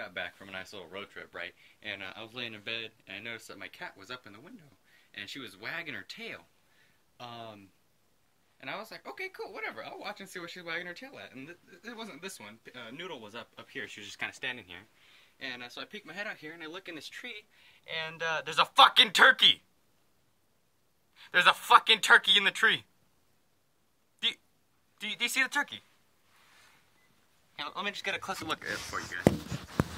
got back from a nice little road trip, right? And uh, I was laying in bed, and I noticed that my cat was up in the window, and she was wagging her tail. Um, and I was like, okay, cool, whatever. I'll watch and see what she's wagging her tail at. And it wasn't this one. Uh, Noodle was up up here. She was just kind of standing here. And uh, so I peek my head out here, and I look in this tree, and uh, there's a fucking turkey. There's a fucking turkey in the tree. Do you, do you, do you see the turkey? Let me just get a closer look at it for you guys.